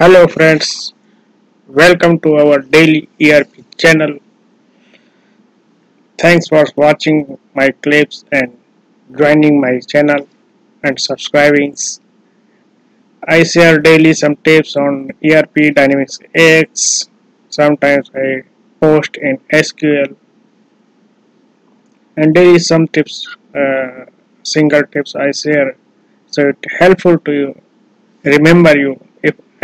Hello friends, welcome to our daily ERP channel. Thanks for watching my clips and joining my channel and subscribing. I share daily some tips on ERP Dynamics AX. Sometimes I post in SQL and there is some tips, uh, single tips I share. So it helpful to you. Remember you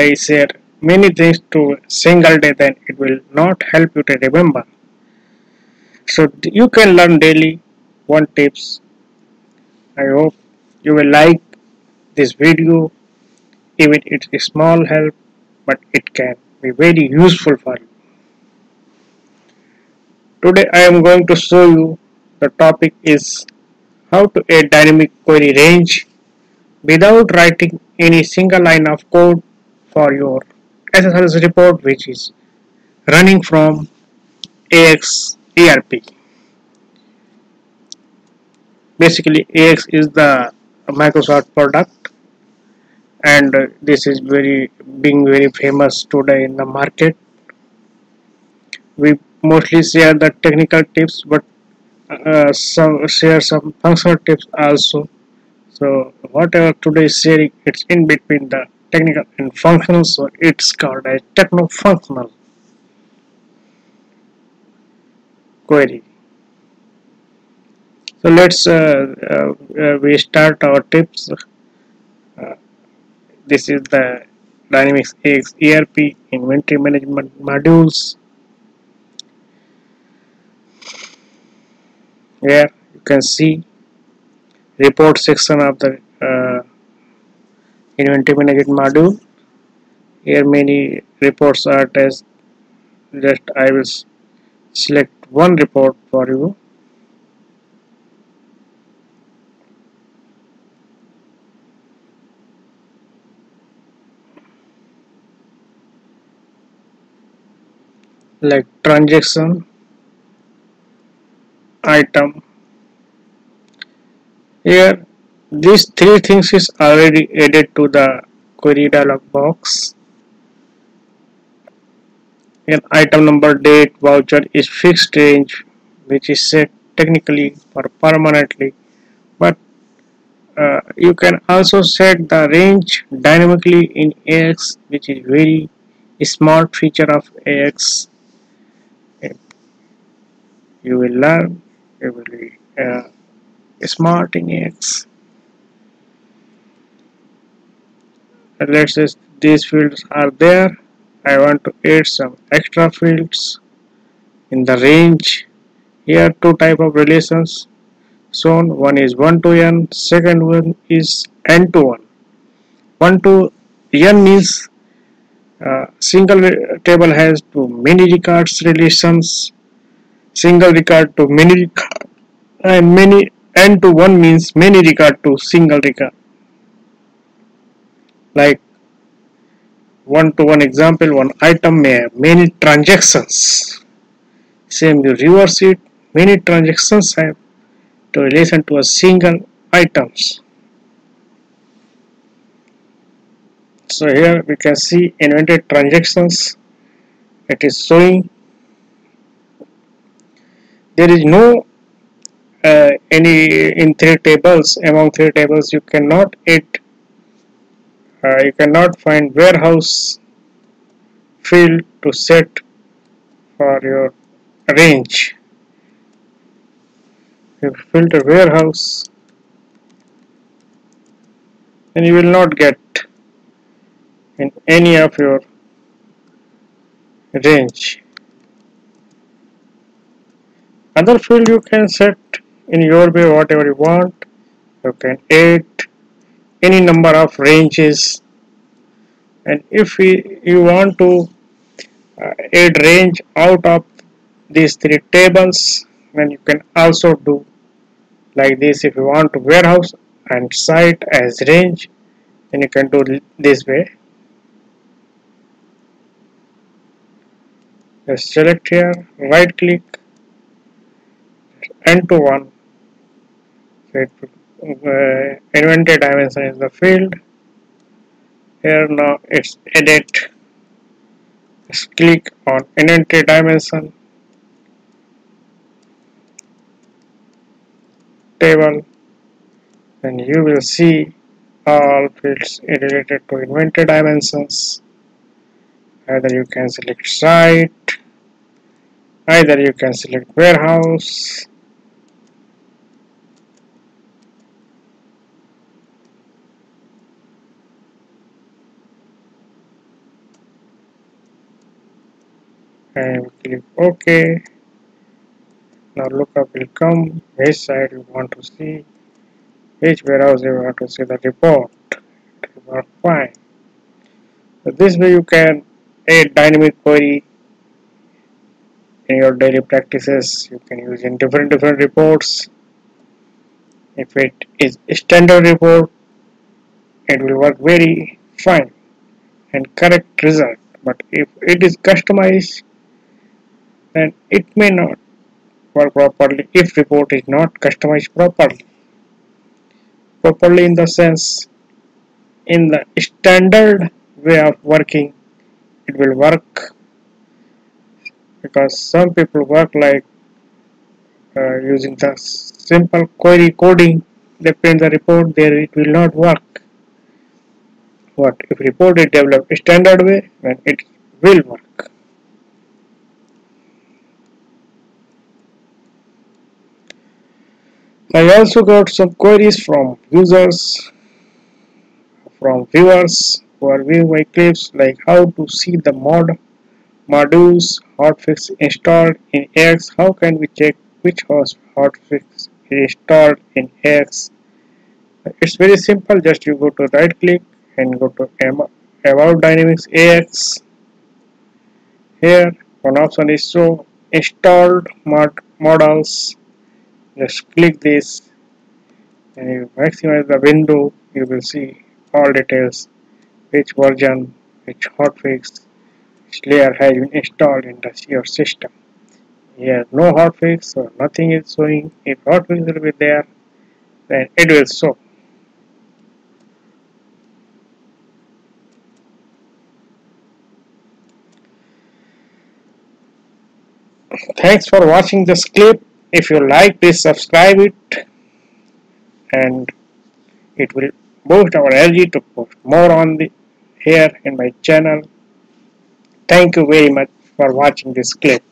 I share many things to single day then it will not help you to remember. So you can learn daily one tips. I hope you will like this video. Even it's a small help but it can be very useful for you. Today i am going to show you the topic is how to add dynamic query range without writing any single line of code for your SSRS report which is running from AX ERP. Basically AX is the Microsoft product and this is very being very famous today in the market. We mostly share the technical tips but uh, some share some functional tips also. So whatever today is sharing it's in between the technical and functional so it's called a techno-functional query. So let's uh, uh, uh, we start our tips. Uh, this is the dynamics AX ERP inventory management modules. Here you can see report section of the inventory management module here many reports are attached. Just I will select one report for you. Like transaction item. Here these three things is already added to the query dialog box. And item number date voucher is fixed range which is set technically for permanently but uh, you can also set the range dynamically in AX which is very smart feature of AX you will learn you will be uh, smart in AX let's say these fields are there. I want to add some extra fields in the range. Here two type of relations. Shown one is 1 to n second one is n to 1 1 to n means uh, single table has to many records relations. Single record to many record and many n to 1 means many record to single record like one to one example one item may have many transactions. Same you reverse it many transactions have to relation to a single items. So here we can see invented transactions it is showing. There is no uh, any in three tables among three tables you cannot add uh, you cannot find warehouse field to set for your range. If you filter warehouse and you will not get in any of your range. Other field you can set in your way whatever you want. You can add any number of ranges. And if we, you want to uh, add range out of these three tables then you can also do like this. If you want to warehouse and site as range then you can do this way. Just select here right click n to 1 so Uh, inventory dimension is the field. Here now it's edit. Just click on inventory dimension. Table. And you will see all fields related to inventory dimensions. Either you can select site. Either you can select warehouse and click OK now lookup will come. Which side you want to see? Which warehouse you want to see the report? It will work fine. So this way you can add dynamic query in your daily practices. You can use in different different reports. If it is standard report it will work very fine and correct result. But if it is customized then it may not work properly if report is not customized properly. Properly in the sense in the standard way of working it will work. Because some people work like uh, using the simple query coding they print the report there it will not work. But if report is developed standard way then it will work I also got some queries from users, from viewers who are viewing my clips like how to see the mod modules hotfix installed in AX, how can we check which hotfix is installed in AX. It's very simple, just you go to right click and go to About Dynamics AX. Here one option is show installed mod models just click this. And you maximize the window. You will see all details. Which version which hotfix which layer has been installed in the, your system. Here no hotfix so nothing is showing. If hotfix will be there then it will show. Thanks for watching this clip if you like please subscribe it. And it will boost our energy to post more on the here in my channel. Thank you very much for watching this clip